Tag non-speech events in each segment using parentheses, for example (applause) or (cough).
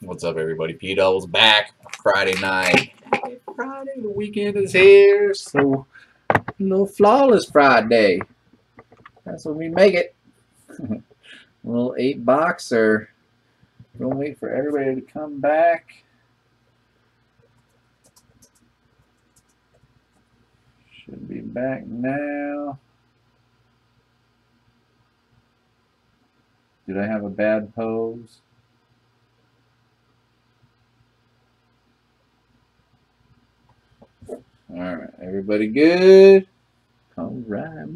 What's up, everybody? P Double's back. Friday night. Friday. The weekend is here. So, no flawless Friday. That's when we make it. (laughs) little eight boxer. We'll wait for everybody to come back. Should be back now. Did I have a bad pose? Alright, everybody good? Alright.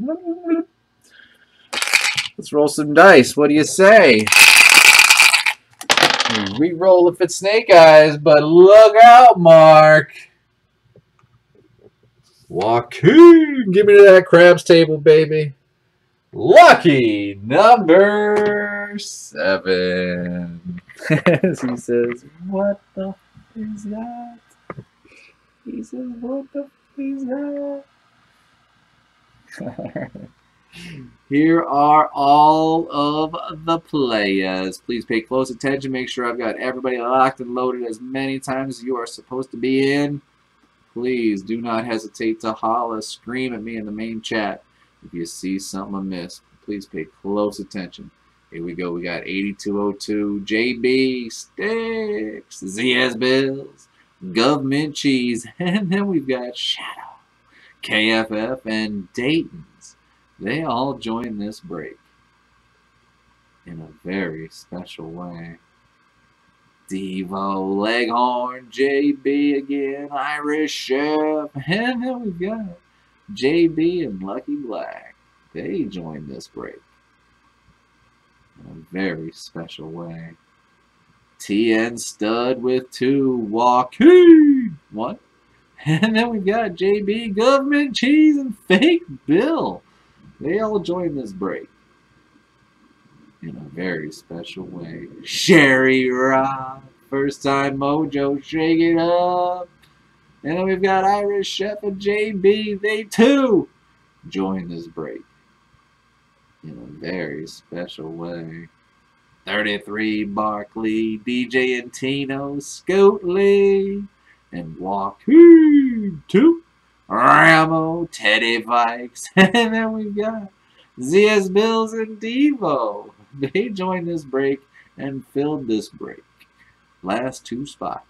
Let's roll some dice. What do you say? Re-roll if it's snake eyes, but look out, Mark. Joaquin, give me to that craps table, baby. Lucky number seven. As (laughs) he says, what the is that? He says, what the is that? (laughs) Here are all of the players. Please pay close attention. Make sure I've got everybody locked and loaded as many times as you are supposed to be in. Please do not hesitate to holler, scream at me in the main chat. If you see something amiss, please pay close attention. Here we go. We got 8202, JB, Sticks, ZS Bills, Government Cheese, (laughs) and then we've got Shadow, KFF, and Dayton's. They all join this break in a very special way. Devo, Leghorn, JB again, Irish Chef, (laughs) and then we've got JB and Lucky Black. They joined this break in a very special way. TN Stud with two, Joaquin, one. (laughs) And then we've got JB, Government Cheese, and Fake Bill. They all joined this break in a very special way. Sherry Rock, first time Mojo, shake it up. And then we've got Irish Chef and JB. They too join this break in a very special way. 33 Barkley, DJ and Tino, Scoot Lee, and Joaquin 2, Ramo, Teddy Vikes, (laughs) and then we've got ZS Bills and Devo. They joined this break and filled this break. Last two spots.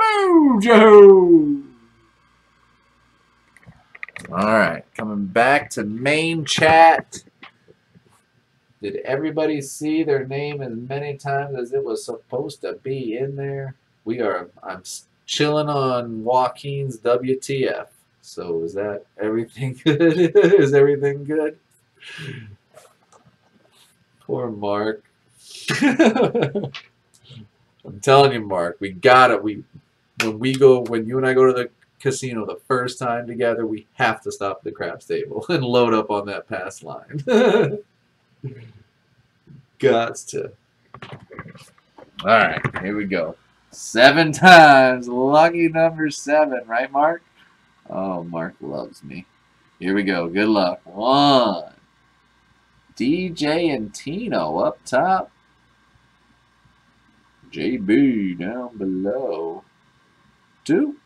Mojo! Alright, coming back to main chat. Did everybody see their name as many times as it was supposed to be in there? We are, I'm chilling on Joaquin's WTF. So is that everything (laughs) good? is everything good? Poor Mark. (laughs) I'm telling you, Mark, we got it. We when we go when you and I go to the casino the first time together, we have to stop at the craps table (laughs) and load up on that pass line. Gots to. Alright, here we go. Seven times. Lucky number seven, right, Mark? Oh, Mark loves me. Here we go. Good luck. One. DJ and Tino up top. JB down below. Two.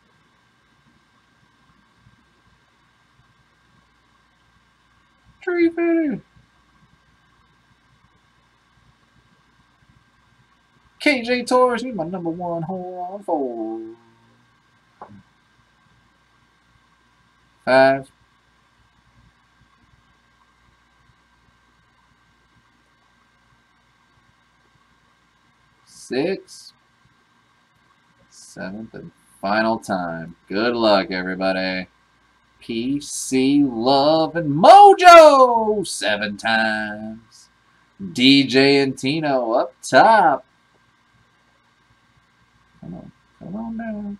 Tree KJ Torres, he's my number one hole on four. Five. Six. Seventh and final time. Good luck, everybody. PC, Love, and Mojo seven times. DJ and Tino up top. Come on, come on down.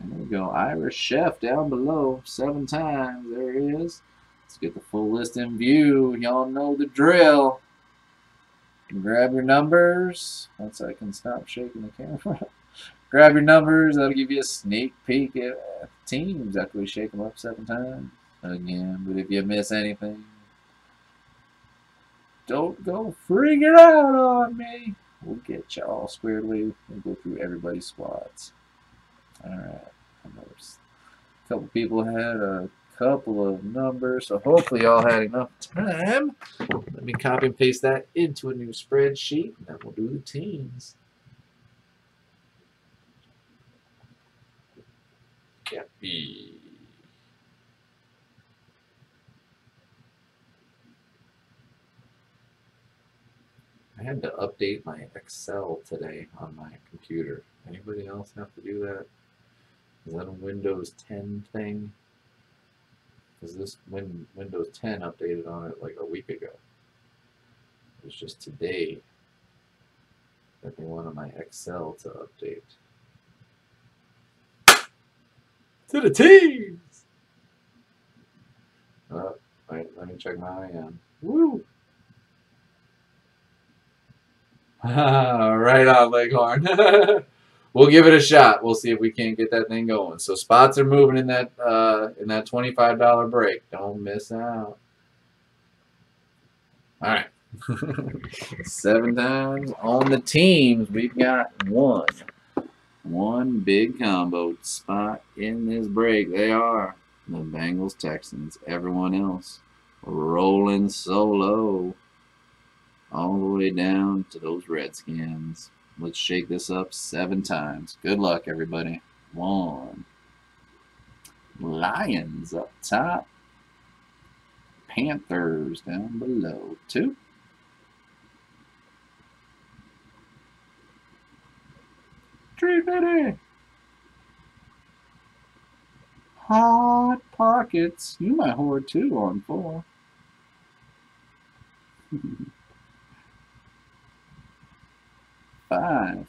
And there we go. Irish Chef down below seven times. There he is. Let's get the full list in view. Y'all know the drill. Grab your numbers. Once I can stop shaking the camera. (laughs) Grab your numbers. That'll give you a sneak peek at teams after we shake them up seven times again. But if you miss anything, don't go freaking out on me. We'll get you all squared away. We'll go through everybody's squads. Alright. A couple people had a couple of numbers, so hopefully y'all had enough time. Let me copy and paste that into a new spreadsheet, and we'll do the teams. Copy. I had to update my Excel today on my computer. Anybody else have to do that? Is that a Windows 10 thing? Because this Win Windows 10 updated on it like a week ago. It was just today that they wanted my Excel to update. To the teams! Oh, wait, let me check my IM. Woo! (laughs) right on, Leghorn. (laughs) we'll give it a shot. We'll see if we can't get that thing going. So spots are moving in that uh, in that twenty-five dollar break. Don't miss out. All right, (laughs) seven times on the teams. We've got one, one big combo spot in this break. They are the Bengals, Texans. Everyone else rolling solo all the way down to those Redskins. Let's shake this up seven times. Good luck, everybody. One. Lions up top. Panthers down below. Two. Tree Fitty. Hot Pockets. You might hoard two on four. (laughs) five.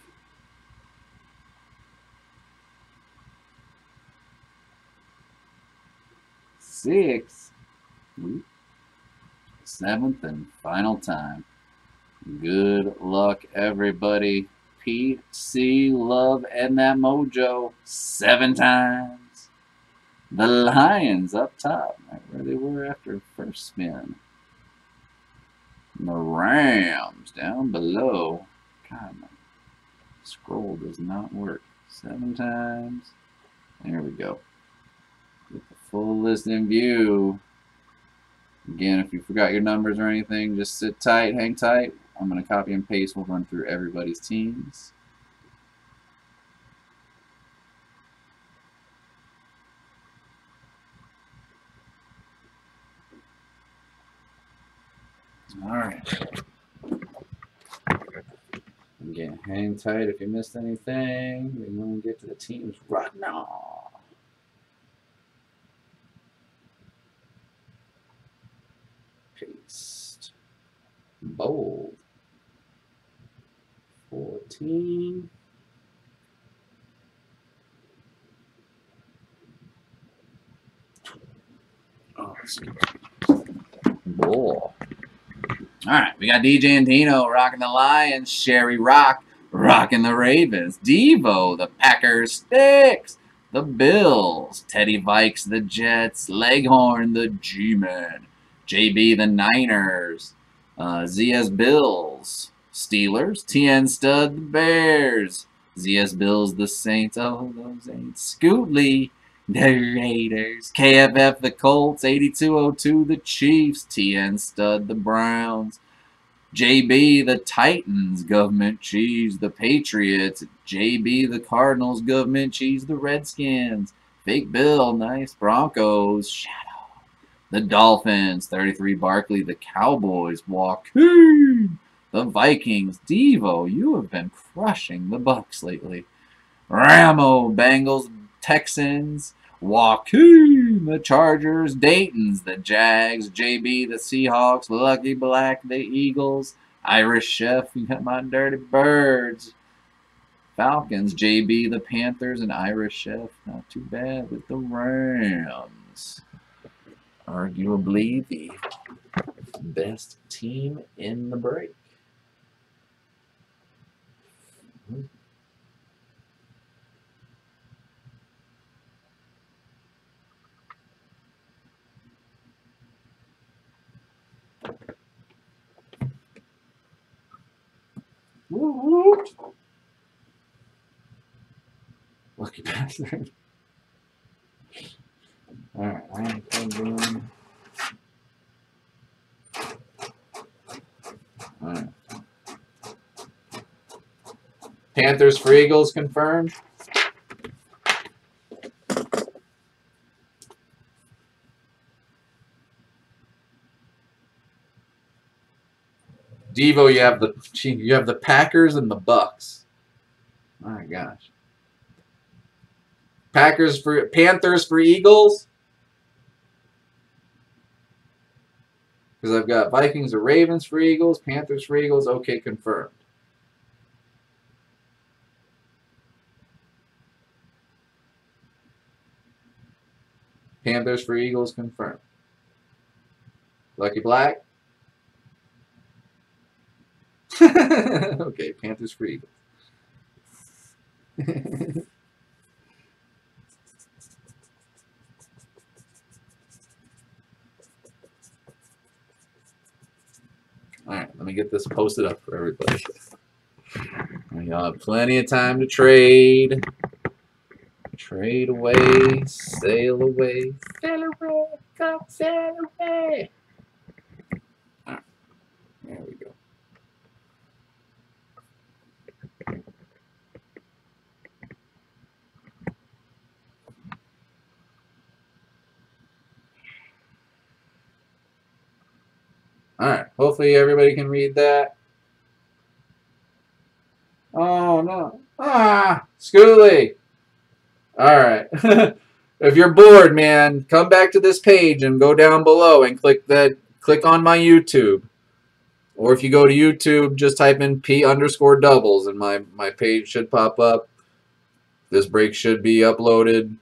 Six. Hmm. Seventh and final time. Good luck, everybody. PC, love, and that mojo. Seven times. The Lions up top, right where they were after first spin. The Rams down below. God, my scroll does not work. Seven times. There we go. Get the full list in view. Again, if you forgot your numbers or anything, just sit tight, hang tight. I'm going to copy and paste. We'll run through everybody's teams. All right. Again, hang tight if you missed anything. We're going to get to the teams right now. Paste. Bold. 14. Oh, Bull. All right, we got DJ and Dino rocking the Lions, Sherry Rock rocking the Ravens, Devo, the Packers, Sticks, the Bills, Teddy Vikes, the Jets, Leghorn, the G-Men, JB, the Niners, uh, ZS Bills, Steelers, TN Stud, the Bears, ZS Bills, the Saints, oh, those Saints, Scoot Lee, the Raiders. KFF, the Colts. 8202, the Chiefs. TN Stud, the Browns. JB, the Titans. Government Cheese, the Patriots. JB, the Cardinals. Government Cheese, the Redskins. Fake Bill, nice. Broncos. Shadow. The Dolphins. 33 Barkley, the Cowboys. Joaquin. The Vikings. Devo, you have been crushing the Bucks lately. Ramo, Bengals, Texans, Joaquin, the Chargers, Dayton's, the Jags, JB, the Seahawks, Lucky Black, the Eagles, Irish Chef, you got my Dirty Birds, Falcons, JB, the Panthers, and Irish Chef. Not too bad with the Rams. Arguably the best team in the break. Woo woo. Lucky bastard. Alright, I am plugged in. Alright. Panthers for Eagles confirmed. Devo, you have the you have the Packers and the Bucks. My gosh. Packers for Panthers for Eagles. Because I've got Vikings or Ravens for Eagles, Panthers for Eagles. Okay, confirmed. Panthers for Eagles confirmed. Lucky Black. (laughs) okay, Panthers for Eagles. (laughs) Alright, let me get this posted up for everybody. Y'all have plenty of time to trade. Trade away, sail away, sail away, come sail away. Alright, there we go. Alright, hopefully everybody can read that. Oh no. Ah, Schooly. Alright. (laughs) if you're bored, man, come back to this page and go down below and click that click on my YouTube. Or if you go to YouTube, just type in P underscore doubles and my, my page should pop up. This break should be uploaded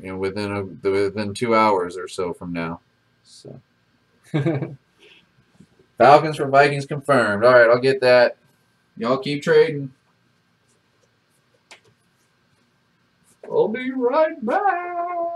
you know, within a, within two hours or so from now. So (laughs) Falcons for Vikings confirmed. All right, I'll get that. Y'all keep trading. I'll be right back.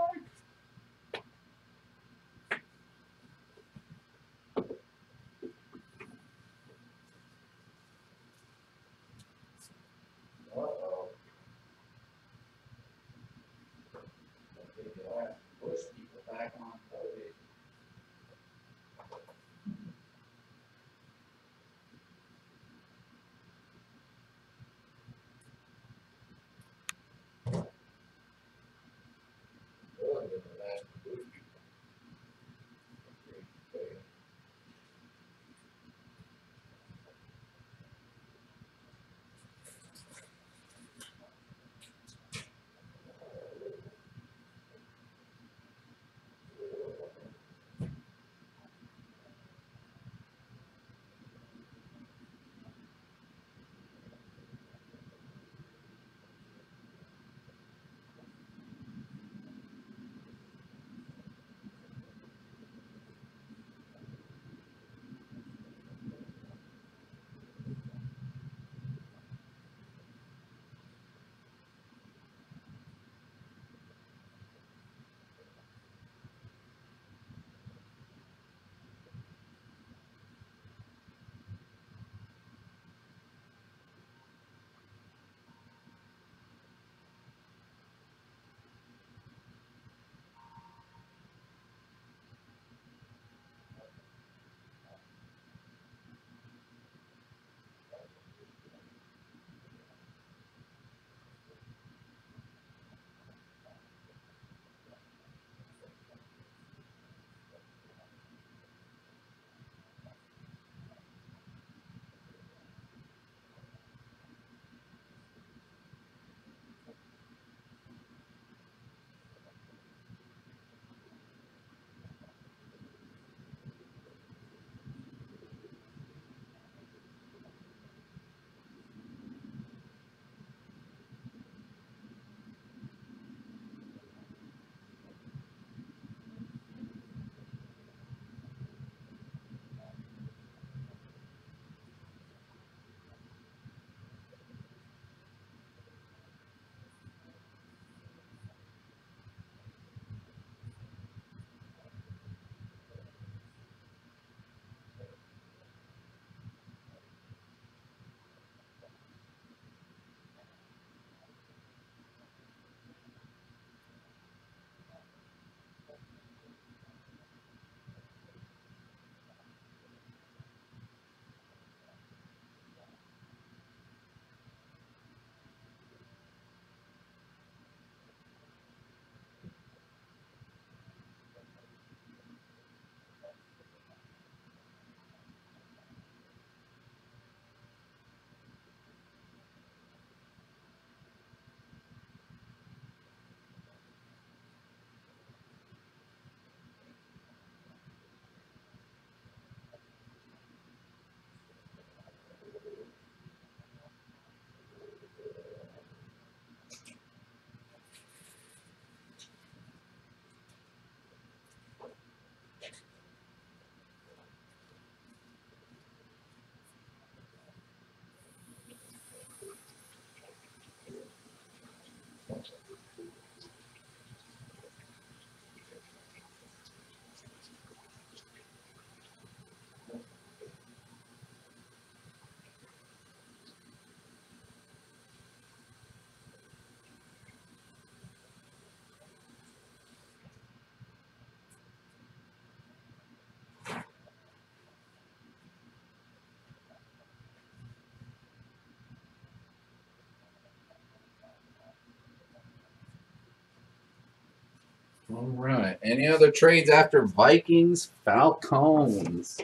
All right. Any other trades after Vikings Falcons?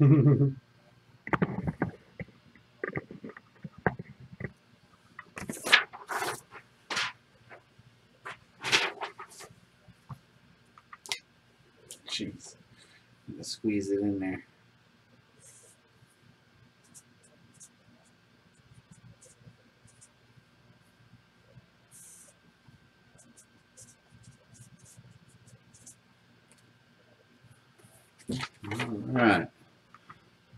(laughs) Jeez. Squeeze it in there. Alright.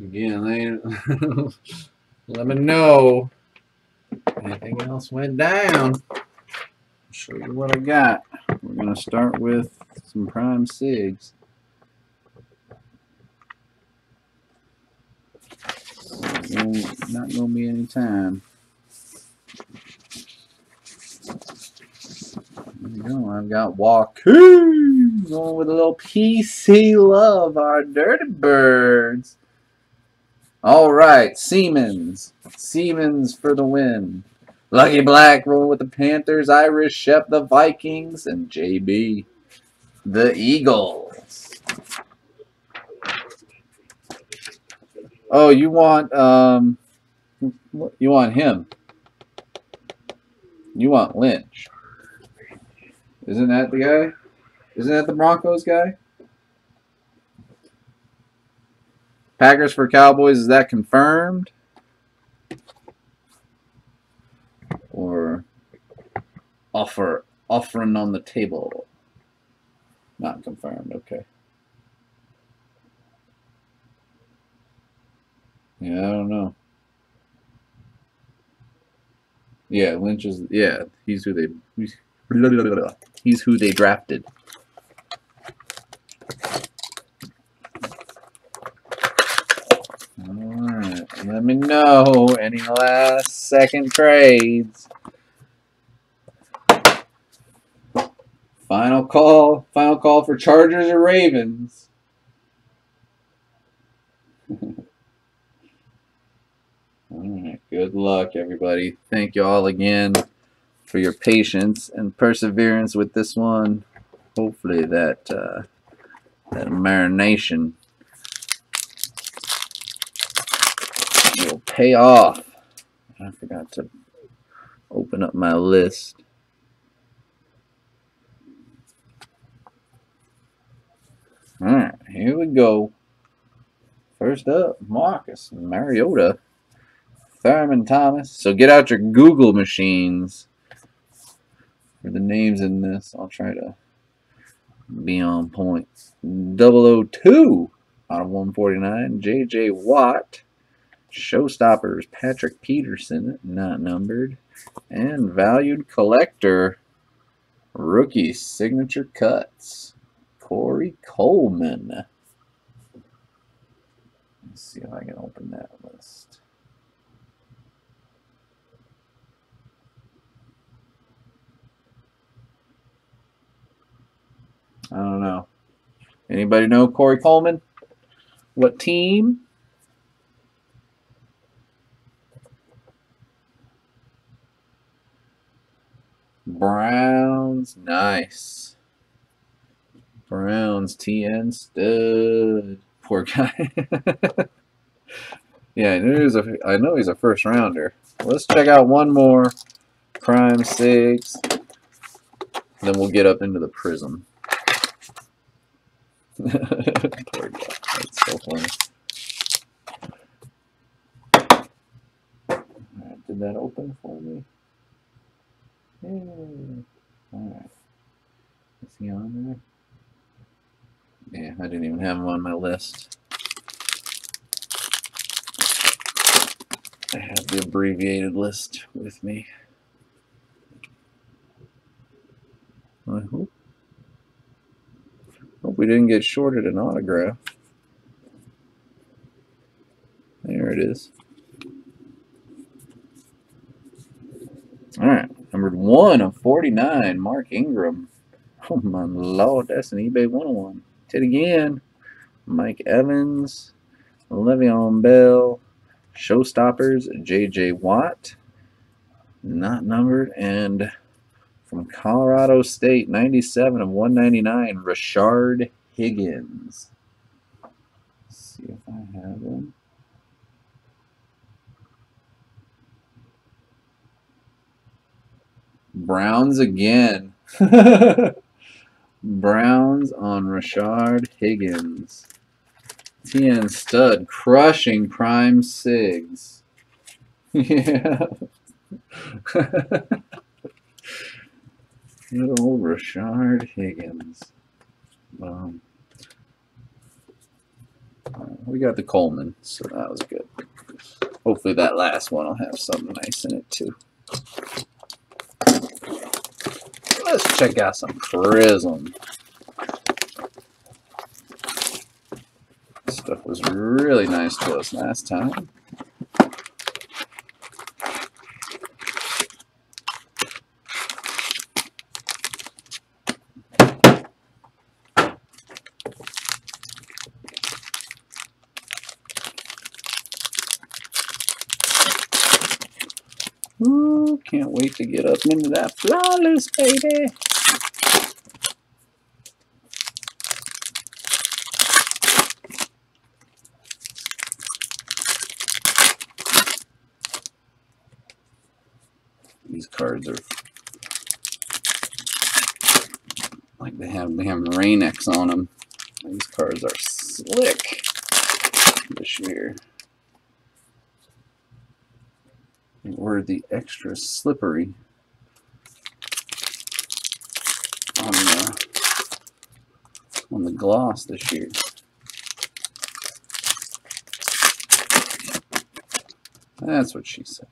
Again, they, (laughs) let me know anything else went down. I'll show you what I got. We're going to start with some prime SIGs. not going to be any time. There you go. I've got Joaquin going with a little PC love, our Dirty Birds. All right, Siemens. Siemens for the win. Lucky Black rolling with the Panthers, Irish Chef the Vikings, and JB the Eagles. Oh, you want um you want him. You want Lynch. Isn't that the guy? Isn't that the Broncos guy? Packers for Cowboys, is that confirmed? Or offer offering on the table? Not confirmed, okay. Yeah, I don't know. Yeah, Lynch is yeah, he's who they he's, he's who they drafted. Alright, let me know any last second trades. Final call, final call for Chargers or Ravens. (laughs) Alright, good luck everybody. Thank you all again for your patience and perseverance with this one. Hopefully that uh, that marination will pay off. I forgot to open up my list. Alright, here we go. First up, Marcus Mariota. Thurman Thomas. So get out your Google machines for the names in this. I'll try to be on point. 002 out of 149. J.J. Watt. Showstoppers, Patrick Peterson, not numbered. And Valued Collector, Rookie Signature Cuts, Corey Coleman. Let's see if I can open that list. I don't know. Anybody know Corey Coleman? What team? Browns, nice. Browns, TN stud. Poor guy. (laughs) yeah, I knew he was a. I know he's a first rounder. Let's check out one more. Prime six. Then we'll get up into the prism. (laughs) Poor guy. That's so funny. Did that open for me? Alright. Is he on there? Yeah, I didn't even have him on my list. I have the abbreviated list with me. I hope. Hope we didn't get shorted an autograph. There it is. All right. Numbered 1 of 49, Mark Ingram. (laughs) Oh my lord, that's an eBay 101. Hit again. Mike Evans, Le'Veon Bell, Showstoppers, J.J. Watt, not numbered. And from Colorado State, 97 of 199, Rashard Higgins. Let's see if I have him. Browns again. (laughs) Browns on Rashard Higgins. TN stud crushing prime SIGs. yeah. (laughs) Good old Rashard Higgins. Um, we got the Coleman, so that was good. Hopefully that last one will have something nice in it too. Let's check out some Prism. Stuff was really nice to us last time. Ooh, can't wait to get up into that flawless, baby. These cards are like they have they have Rain-X on them. These cards are slick this year. Were the extra slippery on the on the gloss this year. That's what she said.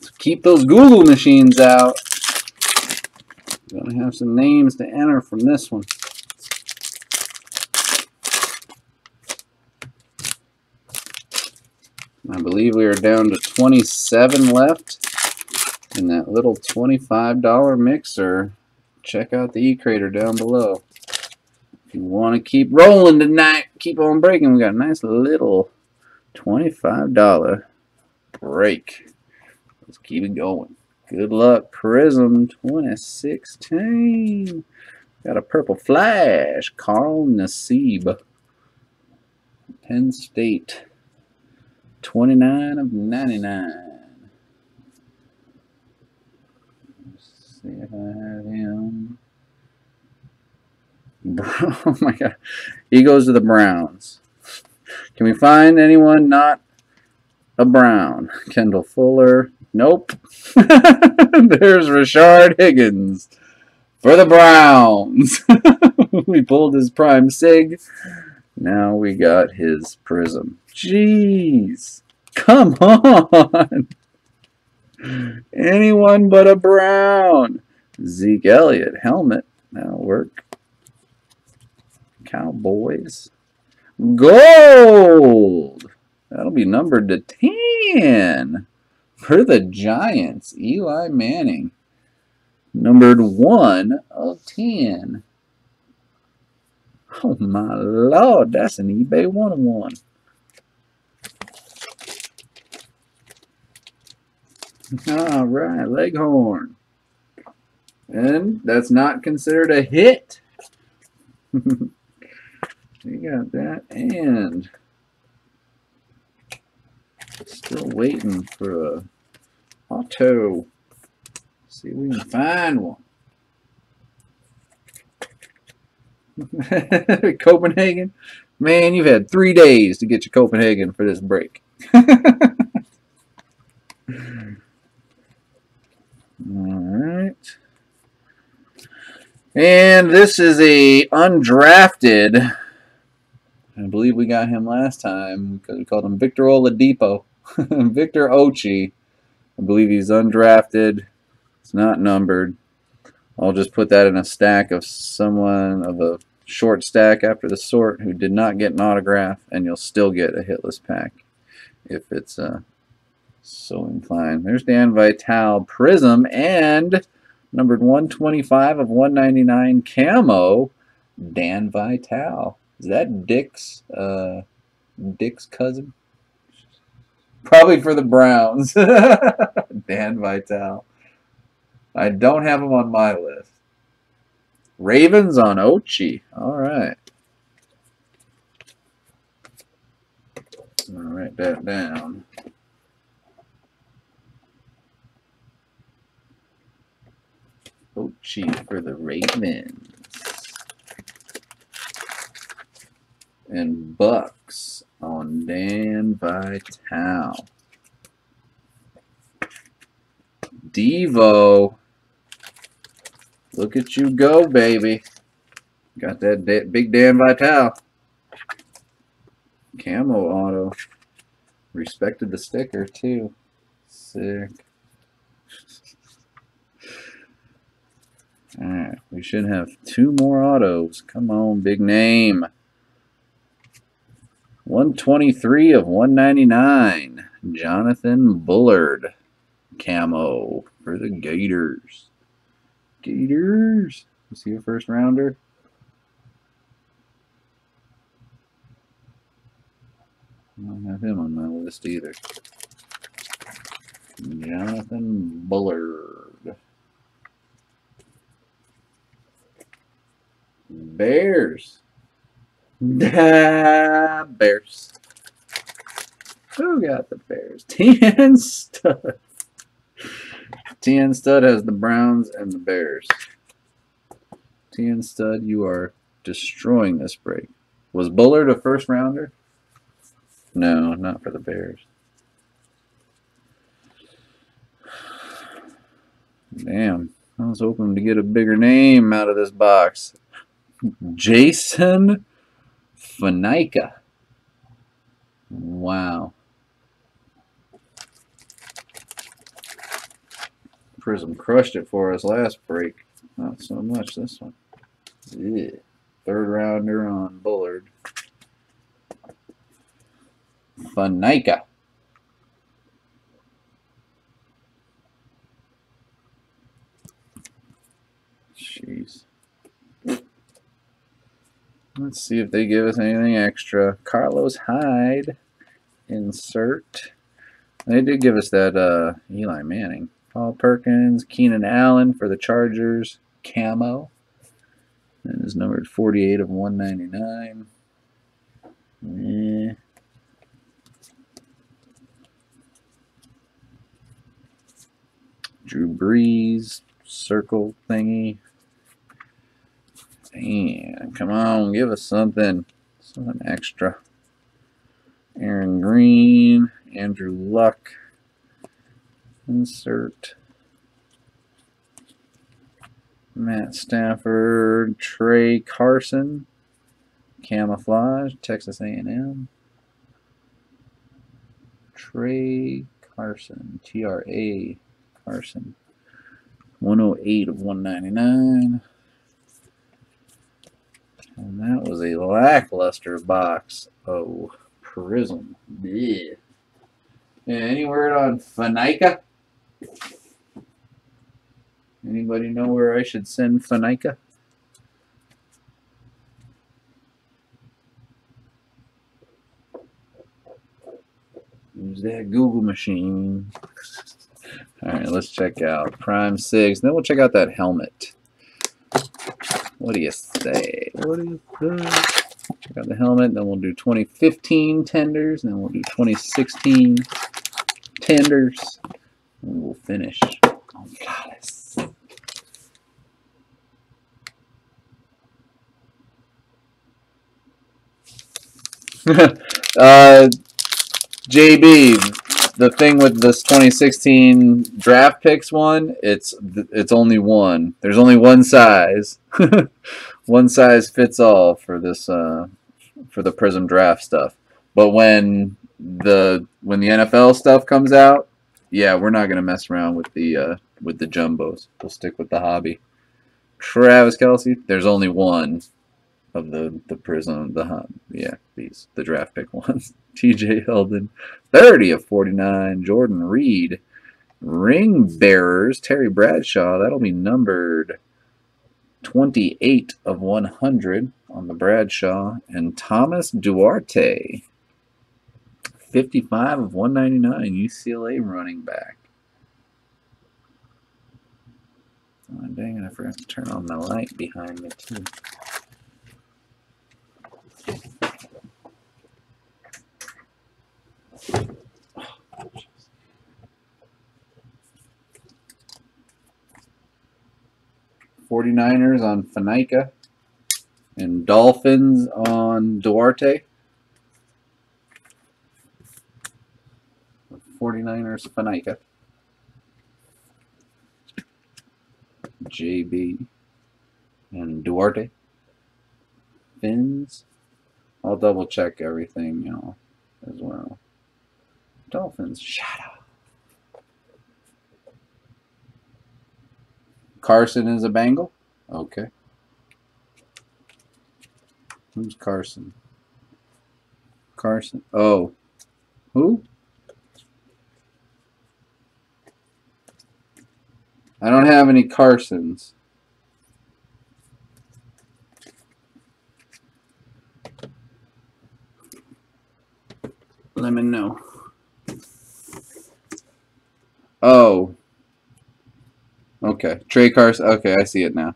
So keep those Google machines out. Gonna have some names to enter from this one. I believe we are down to 27 left in that little $25 mixer. Check out the e-crater down below. If you want to keep rolling tonight, keep on breaking. We got a nice little $25 break. Let's keep it going. Good luck, Prism 2016. Got a purple flash, Carl Nassib. Penn State. 29 of 99. Let's see if I have him. (laughs) oh my god. He goes to the Browns. Can we find anyone not a Brown? Kendall Fuller. Nope. (laughs) There's Rashard Higgins for the Browns. (laughs) we pulled his prime sig. Now we got his prism. Jeez. Come (laughs) on. Anyone but a Brown. Zeke Elliott. Helmet. That'll work. Cowboys. Gold. That'll be numbered to 10. For the Giants. Eli Manning. Numbered 1 of 10. Oh my lord, that's an eBay one-on-one. (laughs) All right, Leghorn. And that's not considered a hit. (laughs) you got that. And still waiting for a auto. See if we can find one. (laughs) Copenhagen. Man, you've had three days to get your Copenhagen for this break. Alright. And this is a undrafted. I believe we got him last time because we called him Victor Oladipo. (laughs) Victor Ochi. I believe he's undrafted. It's not numbered. I'll just put that in a stack of someone of a short stack after the sort who did not get an autograph, and you'll still get a hitless pack if it's uh, so inclined. There's Dan Vitale Prism and numbered 125 of 199 Camo, Dan Vitale. Is that Dick's uh, Dick's cousin. Probably for the Browns. (laughs) Dan Vitale. I don't have him on my list. Ravens on Ochi. All right. I'll write that down. Ochi for the Ravens. And Bucks on Dan Vitale. Devo. Look at you go, baby. Got that big Dan Vitale. Camo auto. Respected the sticker, too. Sick. Alright, we should have two more autos. Come on, big name. 123 of 199. Jonathan Bullard. Camo for the Gators. Gators. Is he a first rounder? I don't have him on my list either. Jonathan Bullard. Bears. Da (laughs) Bears. Who got the Bears? (laughs) Ten Stud. Ten Stud has the Browns and the Bears. Ten Stud, you are destroying this break. Was Bullard a first rounder? No, not for the Bears. (sighs) Damn. I was hoping to get a bigger name out of this box. Jason Fanaika. Wow. Prism crushed it for us last break. Not so much this one. Yeah. Third rounder on Bullard. Fanica. Jeez. Let's see if they give us anything extra. Carlos Hyde. Insert. They did give us that uh, Eli Manning. Paul Perkins, Keenan Allen for the Chargers. Camo. And is numbered 48 of 199. Eh. Drew Brees, circle thingy. Man, come on, give us something. Something extra. Aaron Green, Andrew Luck. Insert. Matt Stafford, Tra Carson, Camouflage, Texas A&M. Tra Carson, T-R-A Carson. 108 of 199. And that was a lackluster box. Oh, Prism. Yeah. Any word on Fanaika? Anybody know where I should send Fanaika? Use that Google machine. Alright, let's check out Prime 6. Then we'll check out that helmet. What do you say? What you say? Check out the helmet, then we'll do 2015 tenders, then we'll do 2016 tenders, and we'll finish on Goddess. (laughs) uh, JB, the thing with this 2016 draft picks one, it's it's only one. There's only one size. (laughs) one size fits all for this uh, for the Prism draft stuff. But when the when the NFL stuff comes out, yeah, we're not gonna mess around with the uh, with the jumbos. We'll stick with the hobby. Travis Kelce, there's only one of the the Prism, the yeah these the draft pick (laughs) ones. T.J. Yeldon, 30 of 49. Jordan Reed, ring bearers. Terry Bradshaw, that'll be numbered 28 of 100 on the Bradshaw. And Thomas Duarte, 55 of 199, UCLA running back. Oh, dang it, I forgot to turn on the light behind me, too. Forty-niners on Fanaika and Dolphins on Duarte. 49ers Fanaika. JB and Duarte. Fins. I'll double check everything, know, as well. Dolphins. Shut up. Carson is a Bengal? Okay. Who's Carson? Carson. Oh. Who? I don't have any Carsons. Let me know. Oh. Okay. Tra Carson. Okay, I see it now.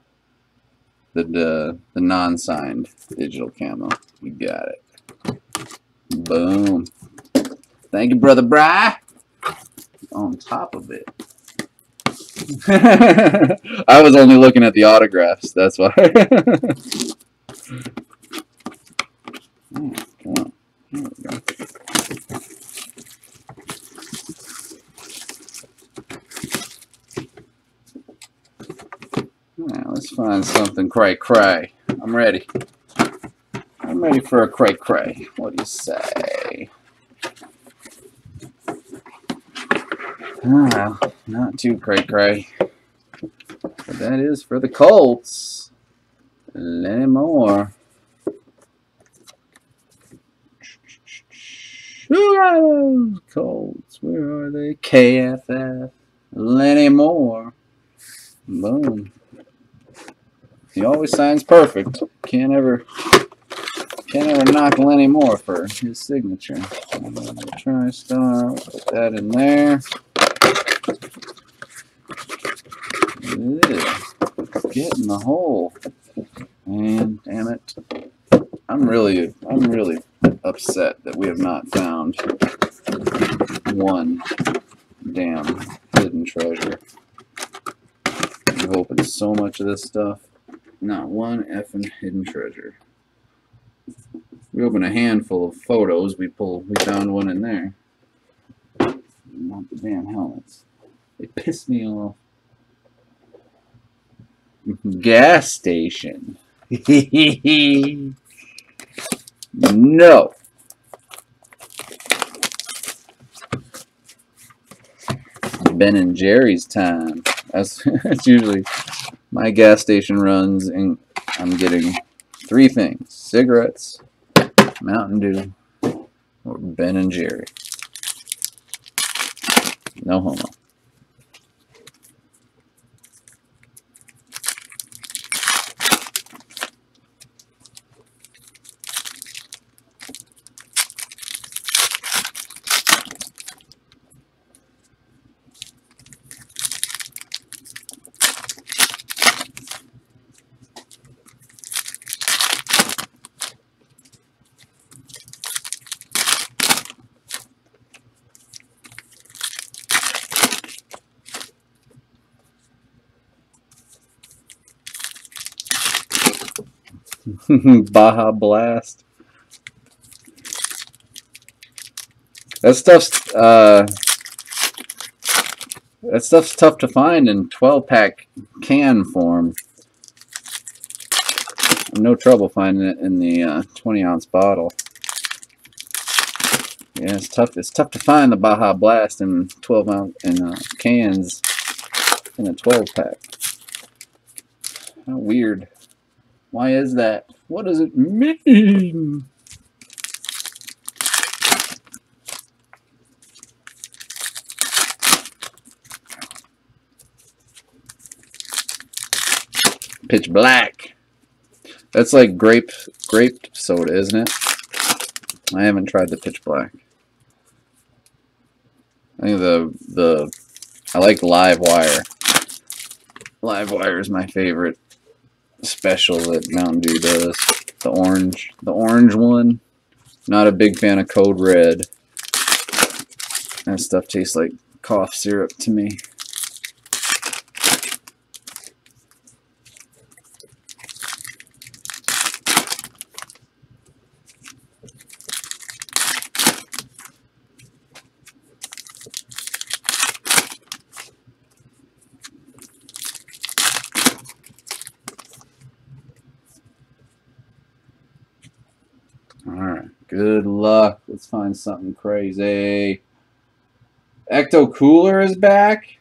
The the, the non-signed digital camo. You got it. Boom. Thank you, brother Bry. On top of it. (laughs) I was only looking at the autographs. That's why. oh, (laughs) come on. There we go. Now let's find something cray cray. I'm ready. I'm ready for a cray cray. What do you say? Ah, not too cray cray. But that is for the Colts. Lenny Moore. Colts? Where are they? KFF. Lenny Moore. Boom. He always signs perfect. Can't ever can't ever knock Lenny Moore for his signature. Try star, put that in there. Ew. Get in the hole. And damn it. I'm really I'm really upset that we have not found one damn hidden treasure. We've opened so much of this stuff. Not one effing hidden treasure. We open a handful of photos. We pull. We found one in there. Not the damn helmets. They piss me off. (laughs) Gas station. (laughs) no. Ben and Jerry's time. That's, (laughs) that's usually my gas station runs, and I'm getting three things: cigarettes, Mountain Dew, or Ben and Jerry. No homo. (laughs) Baja Blast. That stuff's uh, that stuff's tough to find in 12 pack can form. No trouble finding it in the uh, 20 ounce bottle. Yeah, it's tough. It's tough to find the Baja Blast in 12 ounce in uh, cans in a 12 pack. How weird. Why is that? What does it mean? Pitch black. That's like grape grape soda, isn't it? I haven't tried the pitch black. I think the the I like Live Wire. Live Wire is my favorite special that Mountain Dew does. The orange, the orange one. Not a big fan of Code Red. That stuff tastes like cough syrup to me. Alright, good luck. Let's find something crazy. Ecto Cooler is back?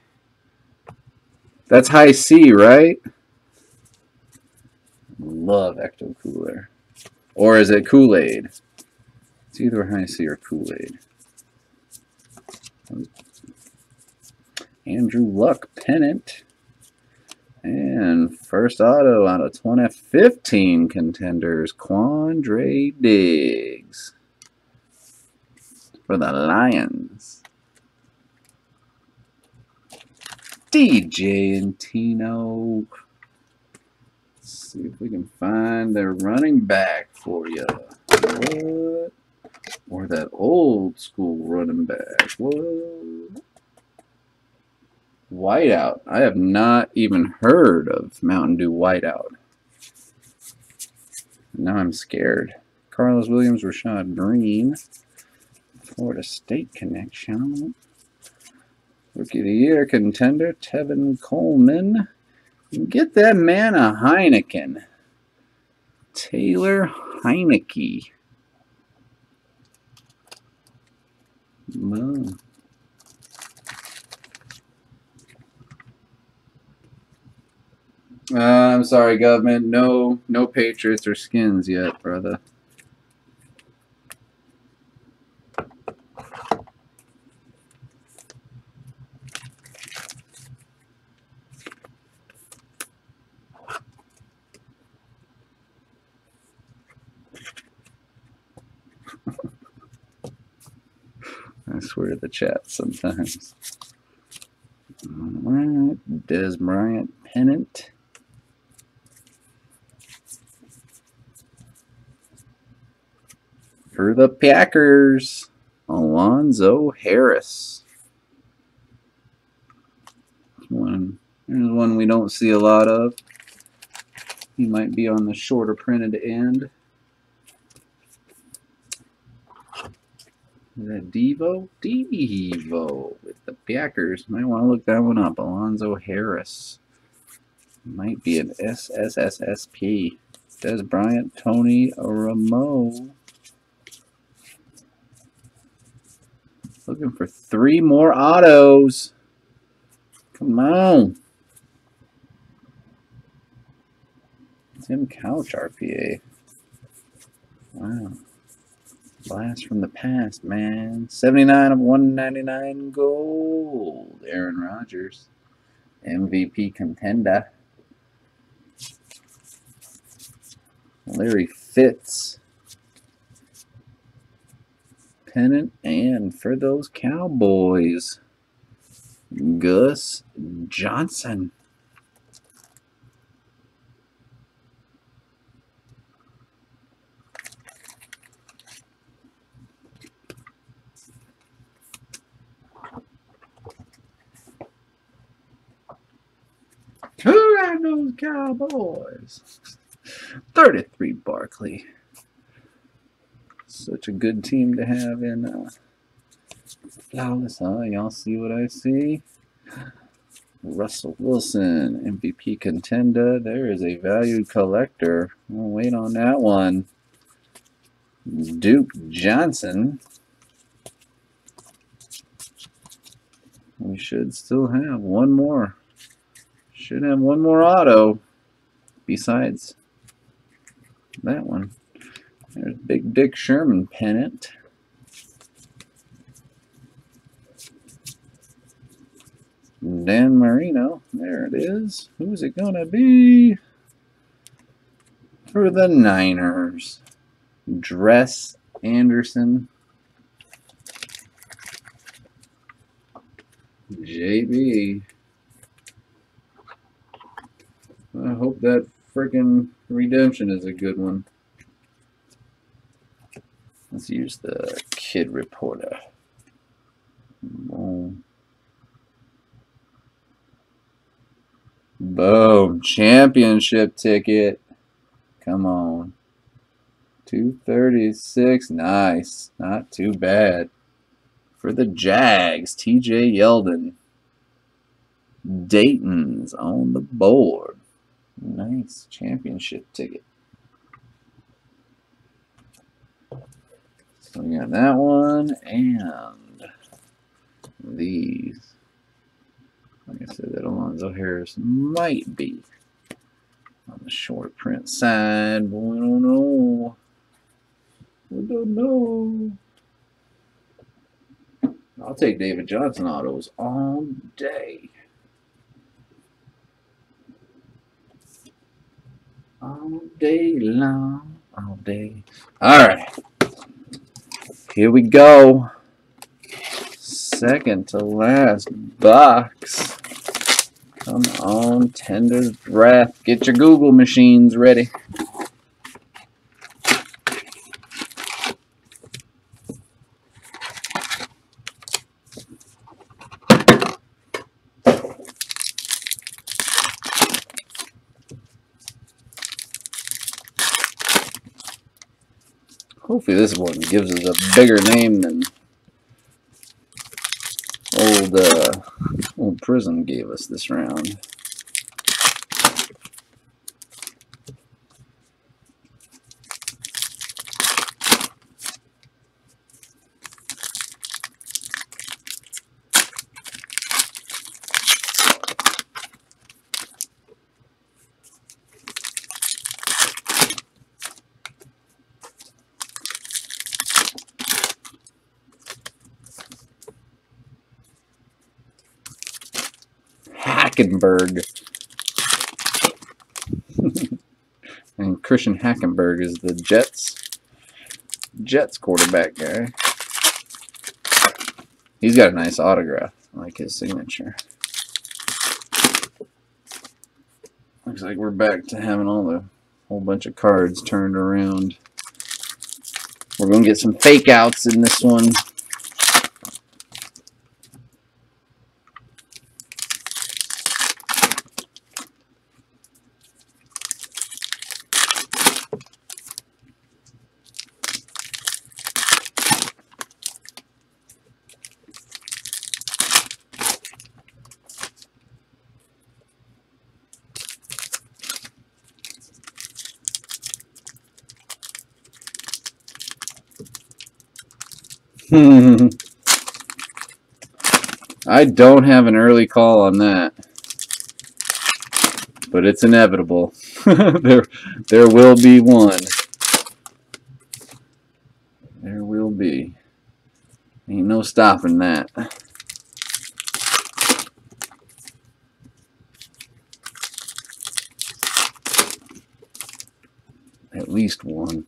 That's Hi-C, right? Love Ecto Cooler. Or is it Kool-Aid? It's either Hi-C or Kool-Aid. Andrew Luck pennant. And first auto out of 2015 contenders, Quandre Diggs for the Lions. DJ and Tino. Let's see if we can find their running back for you. What? Or that old school running back. What? Whiteout. I have not even heard of Mountain Dew Whiteout. Now I'm scared. Carlos Williams, Rashad Greene, Florida State connection. Rookie of the Year contender, Tevin Coleman. Get that man a Heineken. Taylor Heinicke. Wow. Uh, I'm sorry, government. No, no Patriots or skins yet, brother. To the chat sometimes. Alright, Dez Bryant pennant. For the Packers, Alonzo Harris. One, there's one we don't see a lot of. He might be on the shorter printed end. That Devo? Devo with the Packers. Might want to look that one up. Alonzo Harris. Might be an SSSSP. Dez Bryant, Tony Romo. Looking for three more autos. Come on. Tim Couch RPA. Wow. Blast from the past, man. 79 of 199 gold. Aaron Rodgers. MVP contender. Larry Fitz. Pennant. And for those Cowboys, Gus Johnson. Who got those Cowboys? 33 Barkley. Such a good team to have in uh, Flawless? Y'all see what I see? Russell Wilson, MVP contender. There is a valued collector. We'll wait on that one. Duke Johnson. We should still have one more. Should have one more auto besides that one. There's Big Dick Sherman pennant. Dan Marino. There it is. Who's it going to be? For the Niners. Dres Anderson. JB. I hope that freaking redemption is a good one. Let's use the kid reporter. Boom. Boom. Championship ticket. Come on. 236. Nice. Not too bad. For the Jags, TJ Yeldon. Dayton's on the board. Nice championship ticket. So we got that one and these. Like I said, that Alonzo Harris might be on the short print side, but we don't know. We don't know. I'll take David Johnson autos all day. All day long, all day. All right. Here we go. Second to last box. Come on, Tender's breath. Get your Google machines ready. Hopefully this one gives us a bigger name than old uh, old Prism gave us this round. Hackenberg. (laughs) and Christian Hackenberg is the Jets Jets quarterback guy. He's got a nice autograph. I like his signature. Looks like we're back to having all the whole bunch of cards turned around. We're going to get some fake outs in this one. (laughs) I don't have an early call on that. But it's inevitable. (laughs) there there will be one. There will be. Ain't no stopping that. At least one.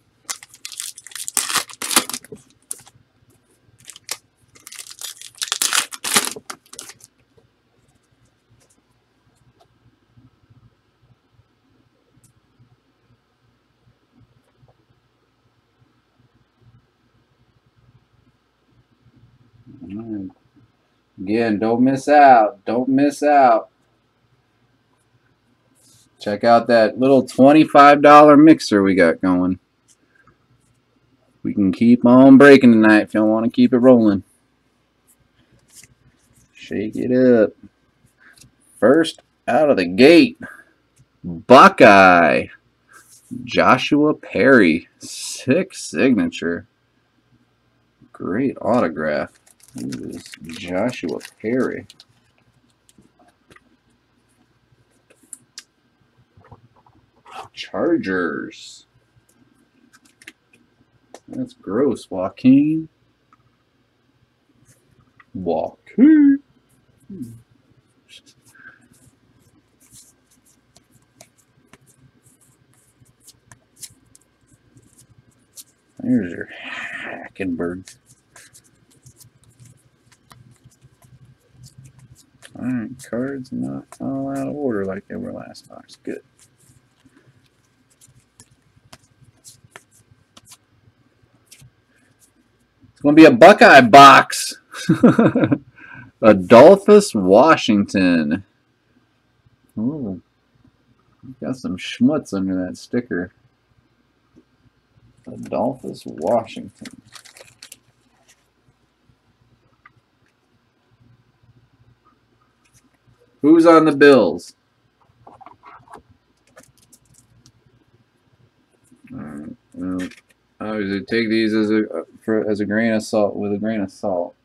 Again, don't miss out. Don't miss out. Check out that little $25 mixer we got going. We can keep on breaking tonight if y'all want to keep it rolling. Shake it up. First out of the gate, Buckeye. Joshua Perry. Sick signature. Great autograph. Is Joshua Perry? Chargers. That's gross, Joaquin. Joaquin. There's your Hackenberg. Alright, cards not all out of order like they were last box. Good. It's going to be a Buckeye box. (laughs) Adolphus Washington. Ooh. Got some schmutz under that sticker. Adolphus Washington. Who's on the Bills? Alright, well, obviously take these as a for as a grain of salt with a grain of salt.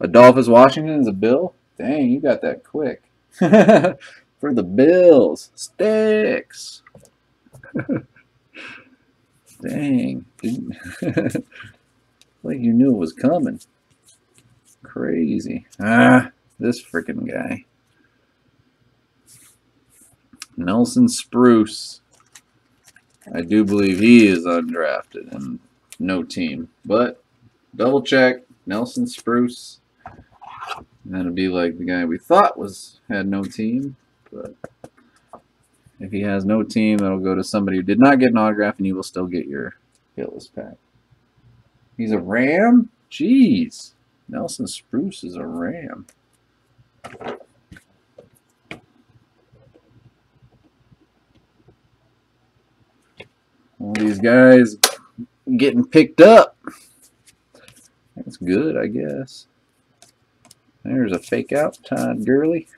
Adolphus Washington is a Bill? Dang, you got that quick. (laughs) for the Bills. Sticks. (laughs) Dang. (laughs) like you knew it was coming. Crazy. Ah. This freaking guy. Nelson Spruce. I do believe he is undrafted and no team. But double check. Nelson Spruce. That'll be like the guy we thought was had no team. But if he has no team, that'll go to somebody who did not get an autograph and you will still get your hitless pack. He's a Ram? Jeez. Nelson Spruce is a Ram. All these guys getting picked up. That's good, I guess. There's a fake out, Todd Gurley.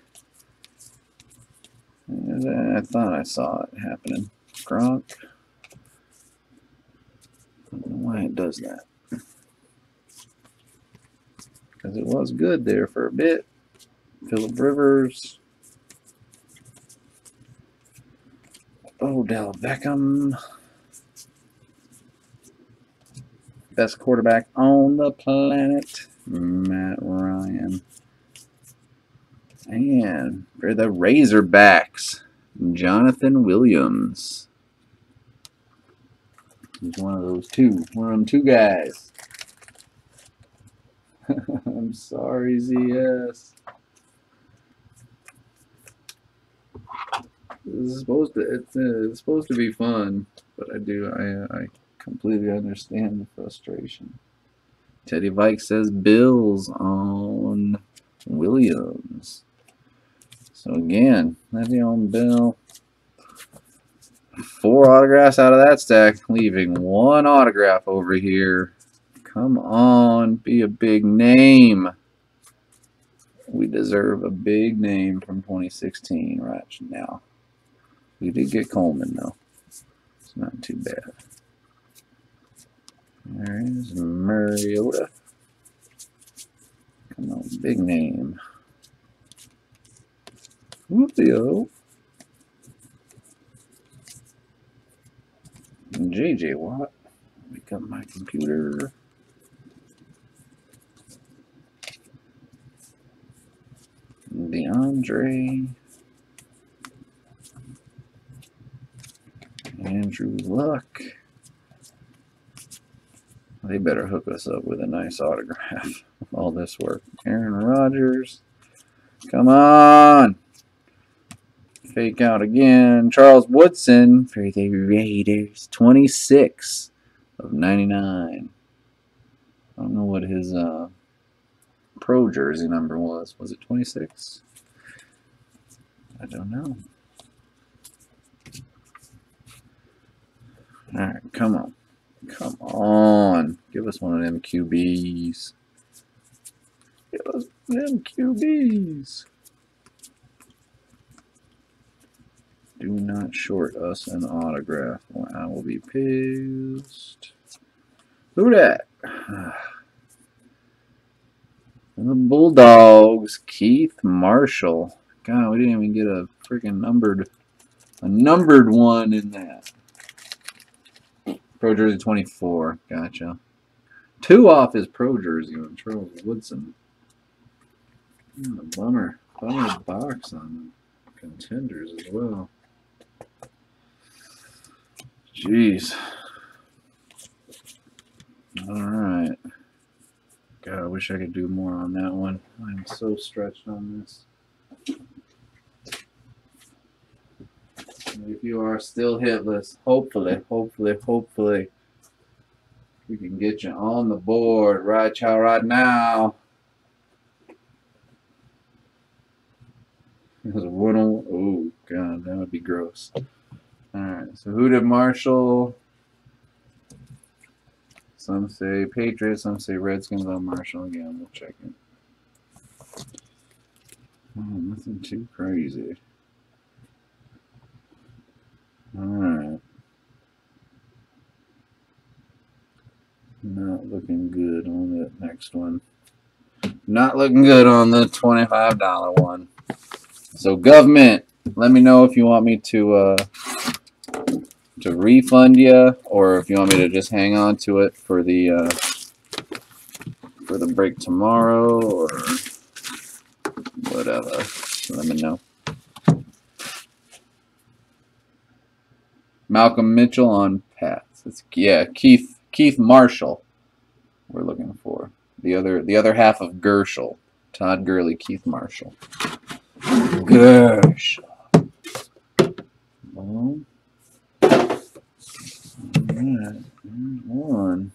I thought I saw it happening. Gronk. I don't know why it does that. Because it was good there for a bit. Philip Rivers. Odell Beckham. Best quarterback on the planet. Matt Ryan. And for the Razorbacks, Jonathan Williams. He's one of those two. One of them two guys. (laughs) I'm sorry, ZS. This is supposed to it's, uh, it's supposed to be fun, but I do I I completely understand the frustration. Teddy Vike says Bills on Williams. So again, Le'Veon Bill. Four autographs out of that stack, leaving one autograph over here. Come on, be a big name. We deserve a big name from 2016 right now. We did get Coleman, though. It's not too bad. There's Mariota. Come on, big name. Julio. JJ Watt. Wake up my computer. DeAndre. Andrew Luck. They better hook us up with a nice autograph. (laughs) All this work. Aaron Rodgers. Come on. Fake out again. Charles Woodson for the Raiders. 26 of 99. I don't know what his uh, pro jersey number was. Was it 26? I don't know. Alright, come on. Come on. Give us one of them QBs. Give us them QBs. Do not short us an autograph or I will be pissed. Who that? (sighs) the Bulldogs, Keith Marshall. God, we didn't even get a freaking numbered, a numbered one in that. Pro Jersey 24. Gotcha. Two off his Pro Jersey on Charles Woodson. Oh, bummer. Bummer box on contenders as well. Jeez. All right. God, I wish I could do more on that one. I'm so stretched on this. If you are still hitless, hopefully, hopefully, hopefully, we can get you on the board right chow right now. There's one oh, oh god, that would be gross. Alright, so who did Marshall? Some say Patriots, some say Redskins on Marshall again. We'll check it. Oh, nothing too crazy. Alright. Not looking good on that next one. Not looking good on the $25 one. So government, let me know if you want me to uh, to refund you or if you want me to just hang on to it for the uh, for the break tomorrow or whatever. Let me know. Malcolm Mitchell on Pats. It's yeah, Keith Keith Marshall. We're looking for the other the other half of Gershel. Todd Gurley, Keith Marshall. Gershel. Well, Alright, one.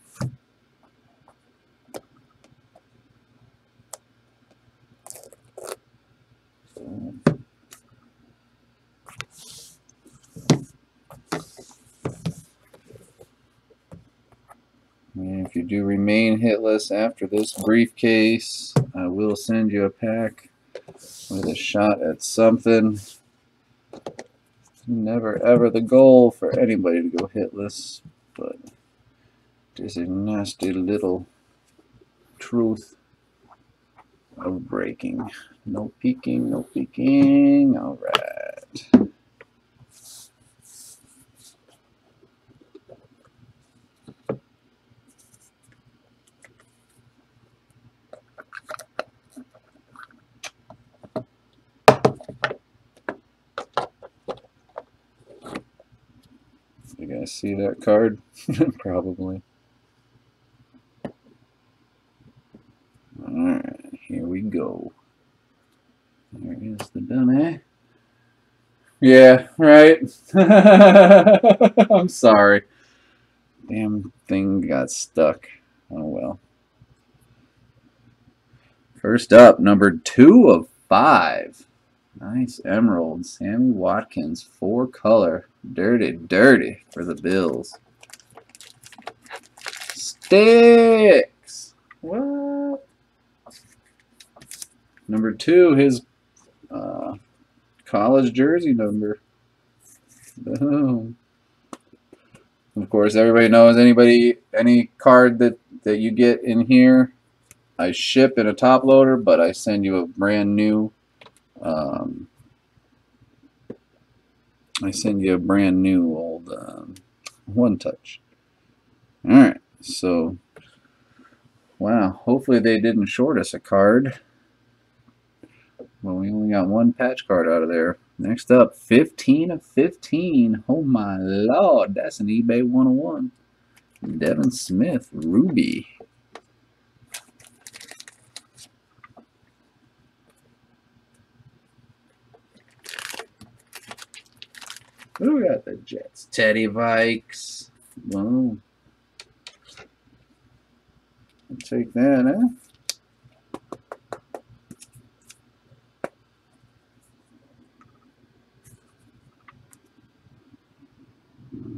And if you do remain hitless after this briefcase, I will send you a pack with a shot at something. Never ever the goal for anybody to go hitless, but there's a nasty little truth of breaking. No peeking, no peeking. All right. You guys see that card? (laughs) Probably. Alright, here we go. There is the dummy. Yeah, right. (laughs) I'm sorry. Damn thing got stuck. Oh well. First up, number two of five. Nice emerald. Sammy Watkins, four color. Dirty, dirty for the Bills. Sticks. What? Number two, his uh, college jersey number. Boom. Of course, everybody knows anybody, any card that, that you get in here, I ship in a top loader, but I send you a brand new um, I send you a brand new old um, one touch. Alright, so wow, hopefully they didn't short us a card. Well, we only got one patch card out of there. Next up, 15 of 15. Oh my lord, that's an eBay 101. Devin Smith, Ruby. Who got the Jets? Teddy Vikes. I'll take that, eh?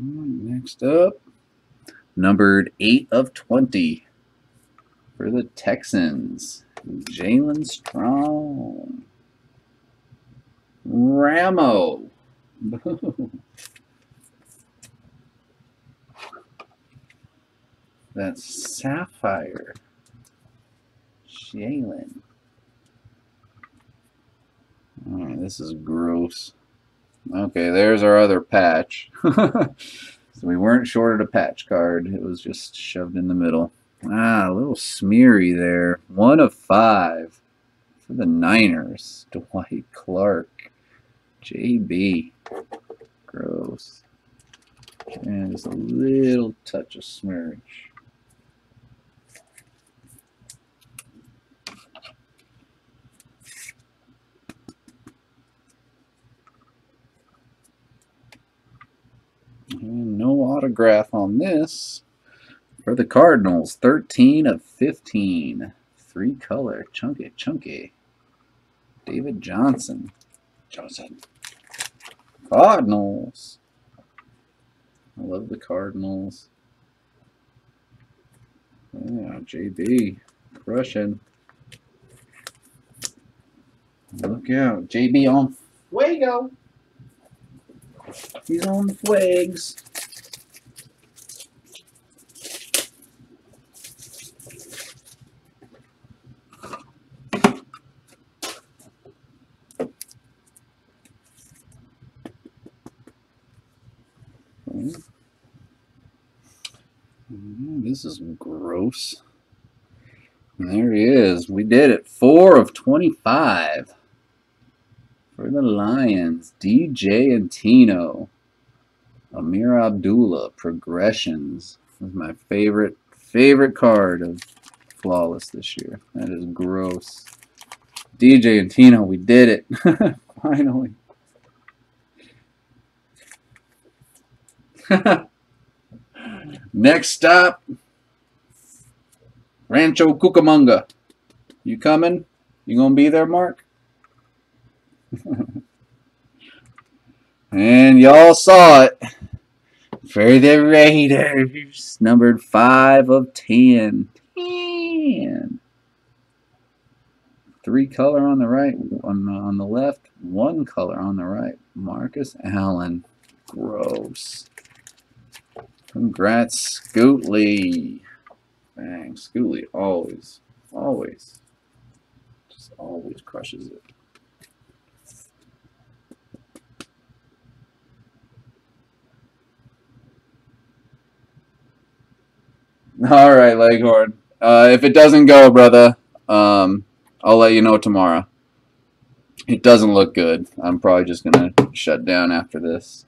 Next up, numbered 8 of 20 for the Texans. Jaelen Strong. Ramo. (laughs) That's Sapphire. Jaelen. Alright, this is gross. Okay, there's our other patch. (laughs) so we weren't shorted a patch card. It was just shoved in the middle. Ah, a little smeary there. One of five for the Niners. Dwight Clark. JB. Gross. And just a little touch of smudge. And no autograph on this. For the Cardinals, 13 of 15. Three color. Chunky, chunky. David Johnson. Johnson. Cardinals. I love the Cardinals. Yeah, JB. Crushing. Look out. JB on Fuego. He's on the flags. This is gross. There he is. We did it. Four of 25. For the Lions, DJ and Tino. Ameer Abdullah, Progressions. This is my favorite, favorite card of Flawless this year. That is gross. DJ and Tino, we did it. (laughs) Finally. (laughs) Next stop, Rancho Cucamonga. You coming? You gonna be there, Mark? (laughs) and y'all saw it. For the Raiders, numbered 5 of 10. 10. Three color on the right, on the, on the left, one color on the right. Marcus Allen. Gross. Congrats, Scootley. Bang, Scootley always, always, just always crushes it. (laughs) All right, Leghorn. Uh, if it doesn't go, brother, um, I'll let you know tomorrow. It doesn't look good. I'm probably just gonna shut down after this.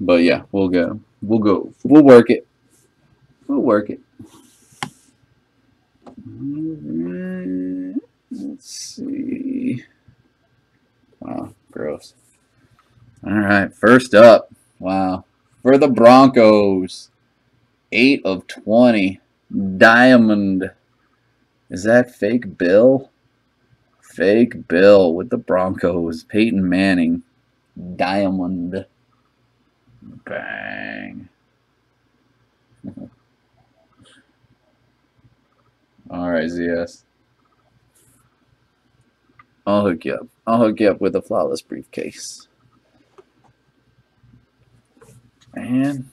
But yeah, we'll go. We'll go. We'll work it. We'll work it. Let's see. Wow, gross. Alright, first up. Wow. For the Broncos. 8 of 20. Diamond. Is that fake Bill? Fake Bill with the Broncos. Peyton Manning. Diamond. Bang. (laughs) Alright, ZS. I'll hook you up. I'll hook you up with a flawless briefcase. And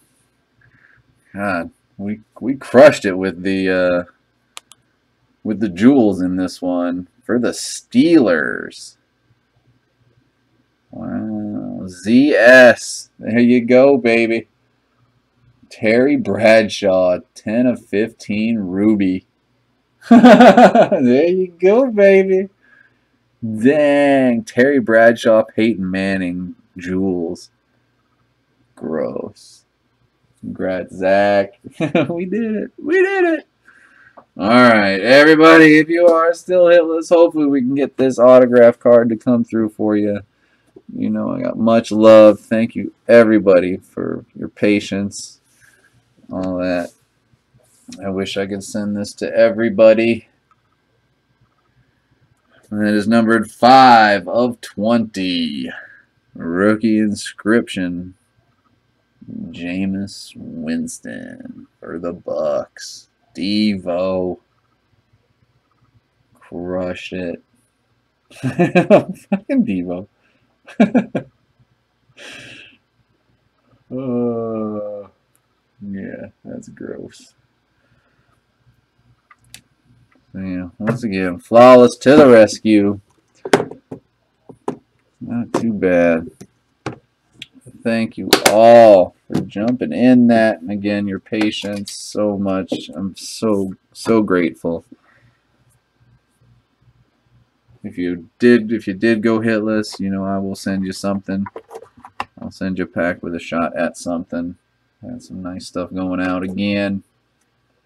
God, we we crushed it with the uh with the jewels in this one for the Steelers. Wow, ZS. There you go, baby. Terry Bradshaw, 10 of 15, Ruby. (laughs) there you go, baby. Dang, Terry Bradshaw, Peyton Manning, Jules. Gross. Congrats, Zach. (laughs) we did it. We did it. All right, everybody, if you are still hitless, hopefully we can get this autograph card to come through for you. You know, I got much love. Thank you, everybody, for your patience, all that. I wish I could send this to everybody. And it is numbered 5 of 20. Rookie inscription. Jameis Winston for the Bucks. Devo. Crush it. (laughs) Fucking Devo. (laughs) uh, yeah, that's gross. Yeah, once again, flawless to the rescue. Not too bad. Thank you all for jumping in that. And again, your patience so much. I'm so, so grateful. If you did, if you did go hitless, you know, I will send you something. I'll send you a pack with a shot at something. Had some nice stuff going out again.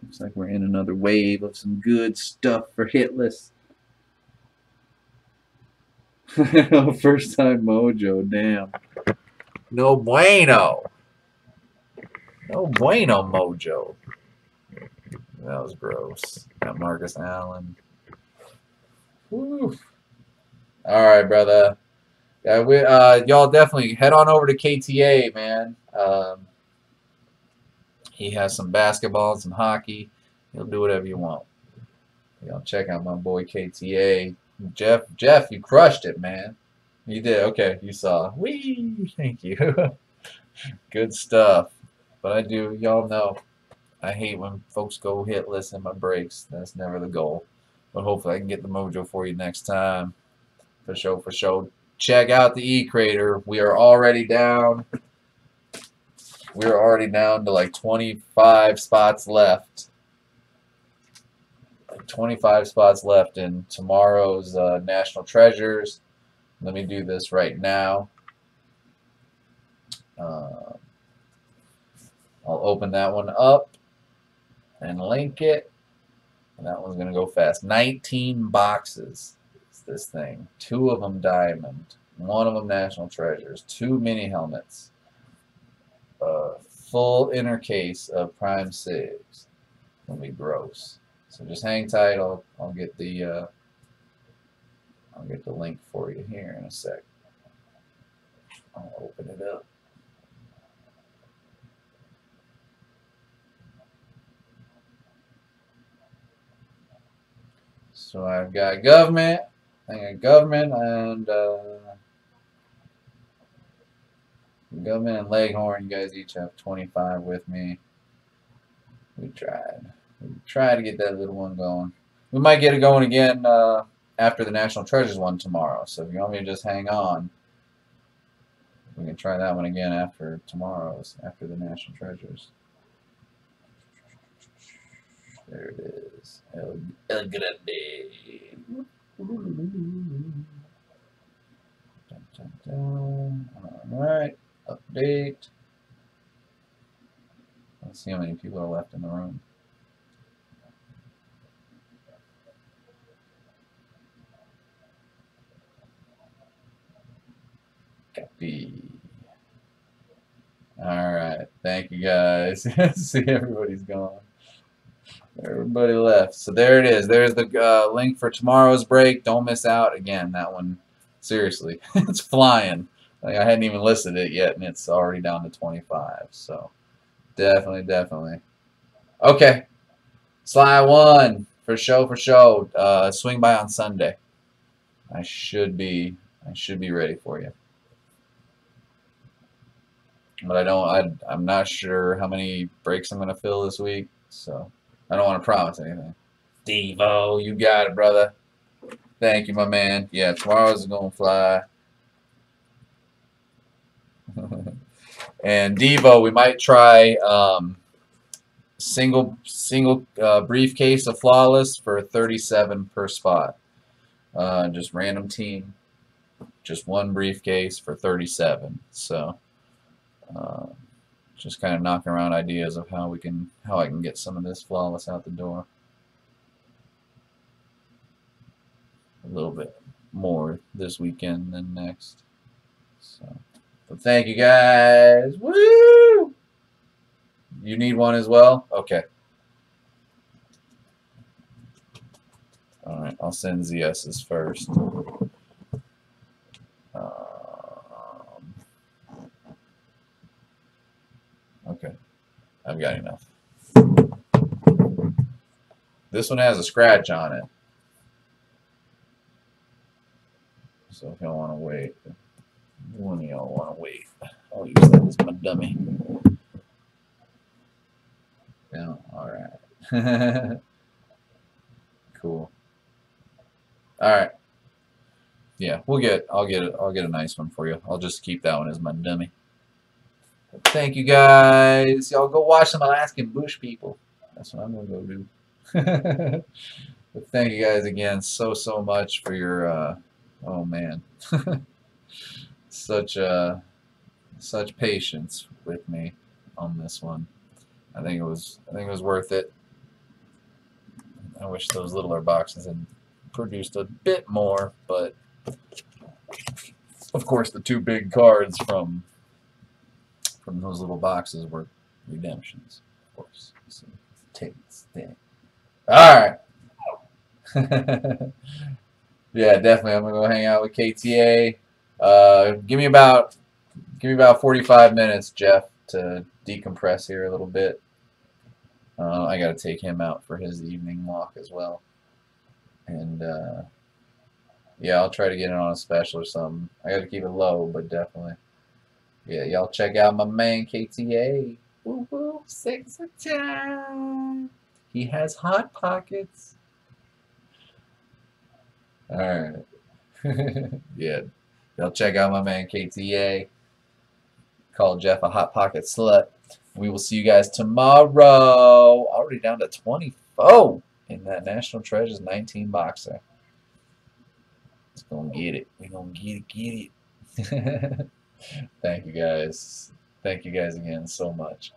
Looks like we're in another wave of some good stuff for hitless. (laughs) First time mojo, damn. No bueno. No bueno, Mojo. That was gross. Got Marcus Allen. Woo. All right, brother. Yeah, we uh, y'all definitely head on over to KTA, man. Um, he has some basketball some hockey. He'll do whatever you want. Y'all check out my boy KTA. Jeff, Jeff, you crushed it, man. You did. Okay, you saw. Wee! Thank you. (laughs) Good stuff. But I do, y'all know, I hate when folks go hitless in my breaks. That's never the goal. But hopefully I can get the mojo for you next time. For sure, for sure. Check out the E-Crater. We are already down. We're already down to like 25 spots left. 25 spots left in tomorrow's uh, National Treasures. Let me do this right now. Uh, I'll open that one up and link it. And that one's going to go fast. 19 boxes is this thing. Two of them diamond. One of them national treasures. Two mini helmets. A full inner case of prime SIGs. Gonna be gross. So just hang tight. I'll, I'll get the uh, I'll get the link for you here in a sec. I'll open it up. So I've got government, I got government and uh, government and Leghorn. You guys each have 25 with me. We tried. We tried to get that little one going. We might get it going again uh, after the National Treasures one tomorrow. So if you want me to just hang on, we can try that one again after tomorrow's, after the National Treasures. There it is. El, El Grande. Dun, dun, dun. Alright, update. Let's see how many people are left in the room. Copy. Alright, thank you guys. (laughs) see everybody's gone. Everybody left. So there it is. There's the uh, link for tomorrow's break. Don't miss out. Again, that one, seriously, (laughs) it's flying. Like I hadn't even listed it yet, and it's already down to 25. So definitely, definitely. Okay. Sly one for show for show. Uh, swing by on Sunday. I should be I should be ready for you. But I don't I I'm not sure how many breaks I'm gonna fill this week, so I don't want to promise anything. Devo, you got it, brother. Thank you, my man. Yeah, tomorrow's gonna fly. And Devo, we might try um, single single uh, briefcase of flawless for 37 per spot. Uh, just random team, just one briefcase for 37. So. Uh, just kind of knocking around ideas of how we can how I can get some of this flawless out the door a little bit more this weekend than next so thank you guys woo you need one as well okay alright I'll send ZS's first uh, Okay. I've got enough. This one has a scratch on it. So if y'all want to dummy. Yeah, alright. (laughs) cool. Alright. Yeah, we'll get I'll get it I'll get a nice one for you. I'll just keep that one as my dummy. Thank you guys. Y'all go watch some Alaskan bush people. That's what I'm to go do. (laughs) but thank you guys again so, so much for your, uh, oh man, (laughs) such, uh, such patience with me on this one. I think it was, I think it was worth it. I wish those littler boxes had produced a bit more, but of course the two big cards from from those little boxes were redemptions, of course. So, take thing. All right. (laughs) yeah, definitely. I'm gonna go hang out with KTA. Uh, give me about give me about 45 minutes, Jeff, to decompress here a little bit. Uh, I got to take him out for his evening walk as well. And uh, yeah, I'll try to get it on a special or something. I got to keep it low, but definitely. Yeah, y'all check out my man KTA. Woo woo, six time. He has hot pockets. Alright. (laughs) yeah. Y'all check out my man KTA. Call Jeff a hot pocket slut. We will see you guys tomorrow. Already down to 24 in that National Treasures 19 boxer. Let's go and get it. We're going to get it, get it. (laughs) Thank you guys. Thank you guys again so much.